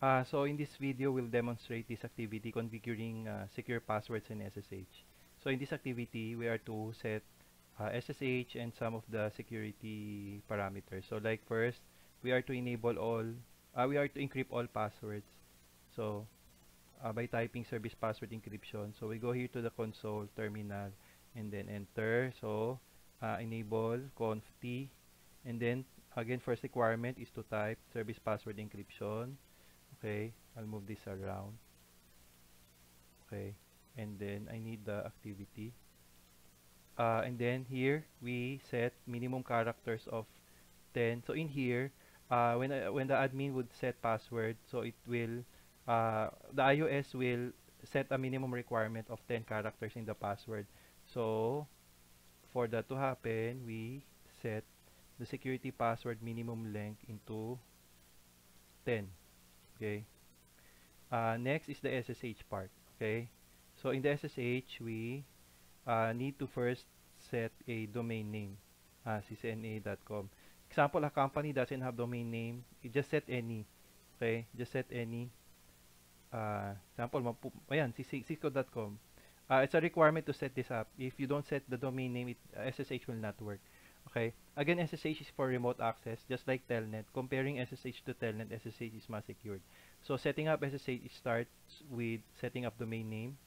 Uh, so in this video, we'll demonstrate this activity configuring uh, secure passwords in SSH. So in this activity, we are to set uh, SSH and some of the security parameters. So like first, we are to enable all, we are to encrypt all passwords. So by typing service password encryption, so we go here to the console terminal and then enter. So enable conf t and then again first requirement is to type service password encryption okay I'll move this around okay and then I need the activity. Uh, and then here we set minimum characters of 10 so in here uh, when uh, when the admin would set password so it will uh, the iOS will set a minimum requirement of 10 characters in the password. So for that to happen we set the security password minimum length into 10 okay? Uh, next is the SSH part okay? So in the SSH we uh, need to first set a domain name uh, ccna.com example a company doesn't have domain name you just set any okay? Just set any uh, example ayan cisco.com uh, it's a requirement to set this up. If you don't set the domain name it, uh, SSH will not work Okay. Again, SSH is for remote access, just like Telnet. Comparing SSH to Telnet, SSH is more secured. So setting up SSH starts with setting up domain name.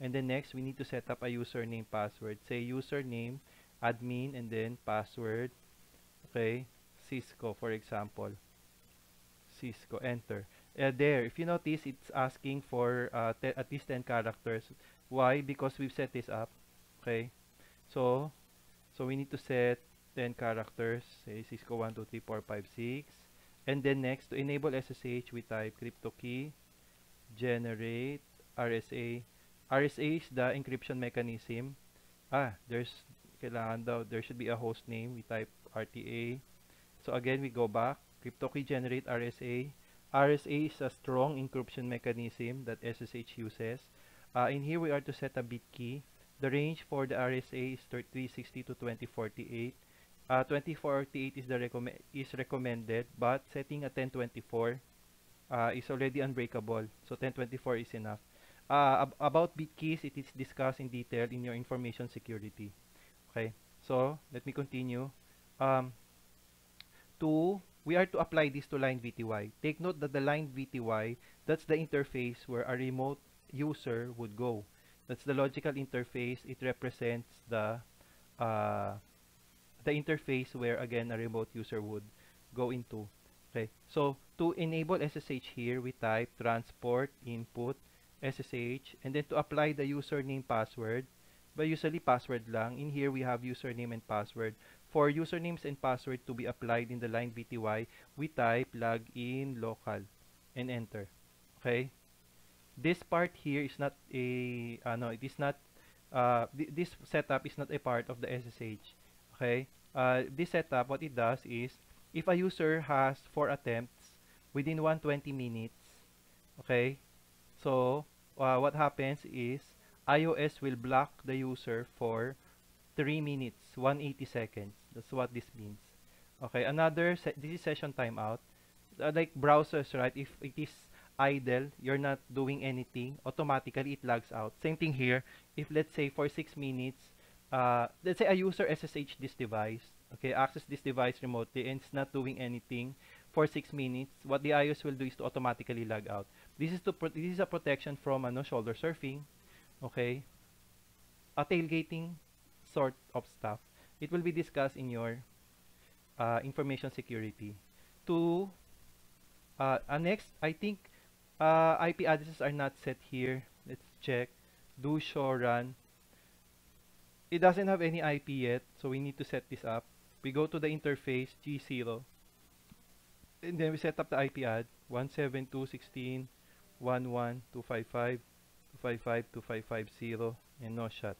And then next, we need to set up a username password. Say username, admin, and then password. Okay. Cisco, for example. Cisco, enter. Uh, there, if you notice, it's asking for uh, at least 10 characters. Why? Because we've set this up. Okay. So, so we need to set 10 characters, say Cisco 1, 2, 3, 4, 5, 6. And then next, to enable SSH, we type crypto key, generate, RSA. RSA is the encryption mechanism. Ah, there's, kailangan daw, there should be a host name. We type RTA. So again, we go back, crypto key, generate RSA. RSA is a strong encryption mechanism that SSH uses. Uh, in here, we are to set a bit key. The range for the RSA is 360 to 2048 uh, 2048 is the recommend is recommended but setting a 1024 uh, is already unbreakable. So 1024 is enough. Uh, ab about bitkeys it is discussed in detail in your information security. Okay? So let me continue. Um, to we are to apply this to line VTY take note that the line VTY that's the interface where a remote user would go. That's the logical interface. It represents the uh, the interface where again a remote user would go into. Okay, so to enable SSH here, we type transport input SSH and then to apply the username password, but usually password lang. In here we have username and password. For usernames and password to be applied in the line VTY, we type login local and enter. Okay? This part here is not a uh, no, it is not uh, th this setup is not a part of the SSH. Okay? Uh, this setup, what it does is, if a user has four attempts within 120 minutes, okay, so uh, what happens is, iOS will block the user for 3 minutes, 180 seconds. That's what this means. Okay, another, this is session timeout. Uh, like browsers, right? If it is idle, you're not doing anything, automatically it logs out. Same thing here. If let's say for 6 minutes, uh, let's say a user SSH this device, okay, access this device remotely and it's not doing anything for 6 minutes, what the iOS will do is to automatically log out. This is to this is a protection from ano, shoulder surfing, okay, a tailgating sort of stuff. It will be discussed in your uh, information security. To uh, uh, next, I think uh, IP addresses are not set here. Let's check. Do show run it doesn't have any IP yet, so we need to set this up. We go to the interface, G0, and then we set up the IP ad, 172.16.11.255.255.255.0, and no shot.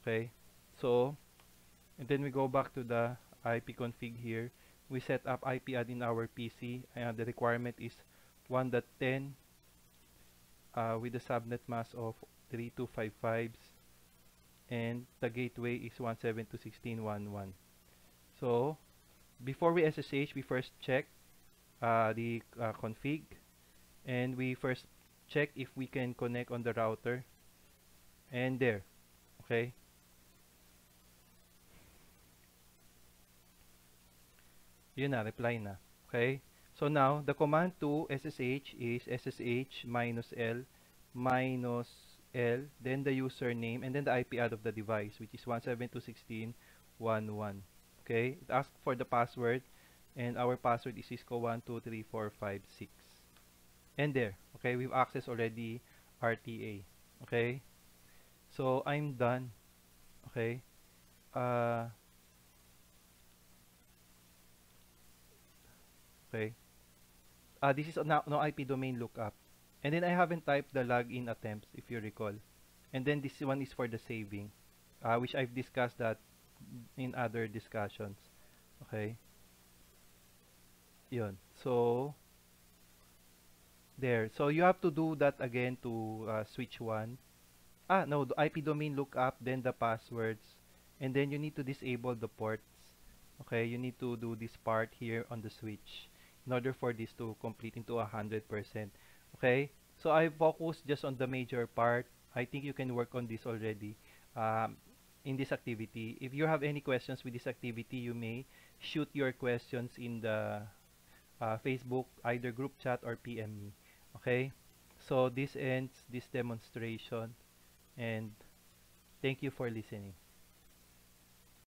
Okay, so, and then we go back to the IP config here. We set up IP ad in our PC, and the requirement is 1.10 uh, with the subnet mask of 3255s and the gateway is 172.16.1.1 so before we SSH we first check uh, the uh, config and we first check if we can connect on the router and there okay? Yun na reply na okay? So now the command to SSH is SSH minus L minus L then the username and then the IP add of the device which is 172.16.1.1 okay? It asks for the password and our password is Cisco123456 and there okay? We've accessed already RTA okay? So I'm done okay? Uh, okay? Uh, this is no, no IP domain lookup and then I haven't typed the login attempts if you recall. And then this one is for the saving uh, which I've discussed that in other discussions. Okay? Yun. So there. So you have to do that again to uh, switch one. Ah no the IP domain lookup then the passwords and then you need to disable the ports. Okay? You need to do this part here on the switch in order for this to complete into a hundred percent okay? So I focus just on the major part. I think you can work on this already um, in this activity. If you have any questions with this activity you may shoot your questions in the uh, Facebook either group chat or PM me. Okay? So this ends this demonstration and thank you for listening